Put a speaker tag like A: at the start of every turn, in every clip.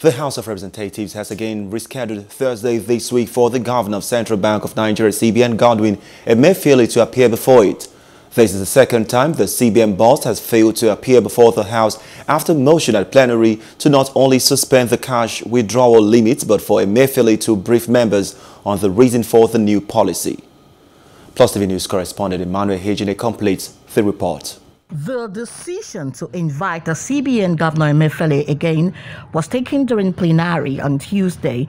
A: The House of Representatives has again rescheduled Thursday this week for the Governor of Central Bank of Nigeria, CBN Godwin Emefiele, to appear before it. This is the second time the CBN boss has failed to appear before the House after motion at plenary to not only suspend the cash withdrawal limits but for Emefiele to brief members on the reason for the new policy. Plus TV News correspondent Emmanuel Hejine completes the report.
B: The decision to invite the CBN Governor Emefiele again was taken during plenary on Tuesday,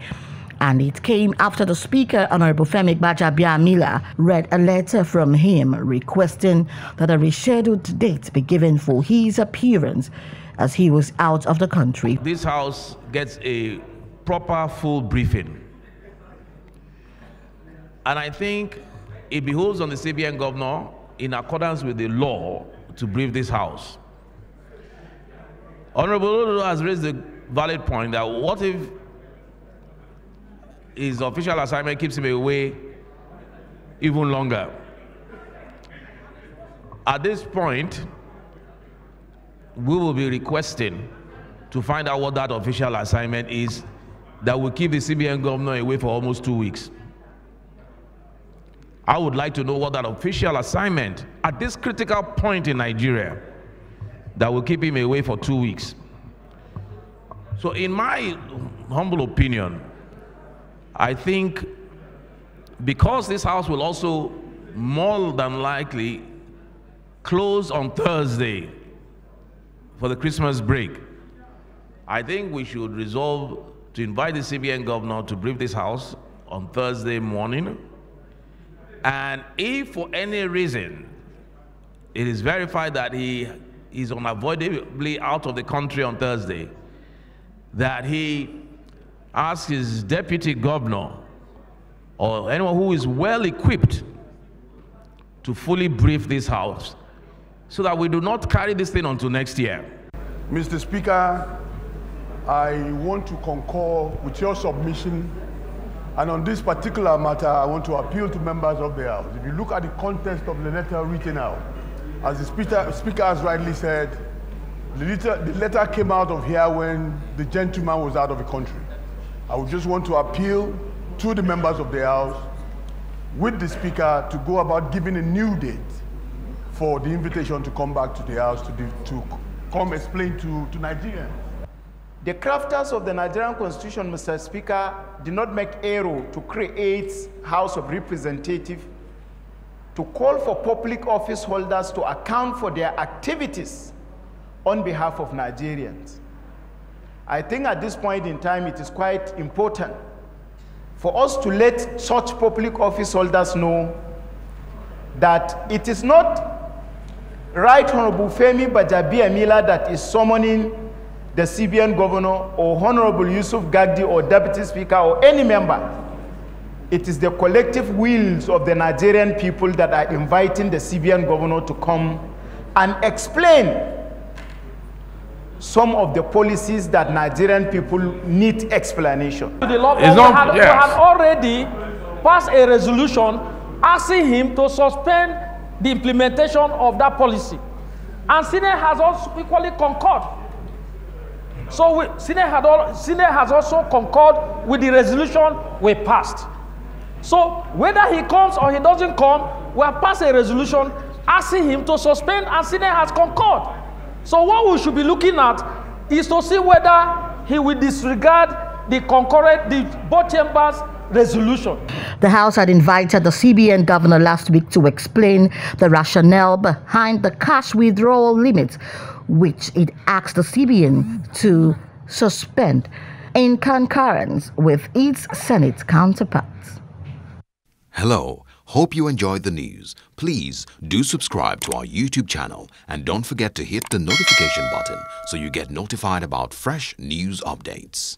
B: and it came after the Speaker, Honorable Femi Gbajabiamila, read a letter from him requesting that a rescheduled date be given for his appearance as he was out of the country.
C: This House gets a proper full briefing. And I think it behoves on the CBN Governor, in accordance with the law, to brief this House. Honorable has raised a valid point that what if his official assignment keeps him away even longer? At this point, we will be requesting to find out what that official assignment is that will keep the CBN governor away for almost two weeks. I would like to know what that official assignment at this critical point in Nigeria that will keep him away for two weeks. So, in my humble opinion, I think because this house will also more than likely close on Thursday for the Christmas break, I think we should resolve to invite the CBN governor to brief this house on Thursday morning and if for any reason it is verified that he is unavoidably out of the country on Thursday, that he asks his deputy governor or anyone who is well equipped to fully brief this house so that we do not carry this thing until next year.
D: Mr. Speaker, I want to concur with your submission and on this particular matter, I want to appeal to members of the House. If you look at the context of the letter written out, as the speaker, speaker has rightly said, the letter, the letter came out of here when the gentleman was out of the country. I would just want to appeal to the members of the House with the Speaker to go about giving a new date for the invitation to come back to the House to, to come explain to, to Nigerians.
E: The crafters of the Nigerian Constitution, Mr. Speaker, did not make error to create House of Representatives to call for public office holders to account for their activities on behalf of Nigerians. I think at this point in time it is quite important for us to let such public office holders know that it is not Right Honorable Femi Gbajabiamila that is summoning the CBN governor or Honorable Yusuf Gagdi or Deputy Speaker or any member. It is the collective wills of the Nigerian people that are inviting the CBN governor to come and explain some of the policies that Nigerian people need explanation.
F: The law we, had, yes. we had already passed a resolution asking him to suspend the implementation of that policy. And Senate has also equally concurred. So we, Senate, had all, has also concurred with the resolution we passed. So whether he comes or he doesn't come, we have passed a resolution asking him to suspend and Senate has concurred. So what we should be looking at is to see whether he will disregard the concurrent, the both chambers resolution.
B: The House had invited the CBN governor last week to explain the rationale behind the cash withdrawal limit, which it asked the CBN to suspend in concurrence with its Senate counterparts.
G: Hello. Hope you enjoyed the news. Please do subscribe to our YouTube channel and don't forget to hit the notification button so you get notified about fresh news updates.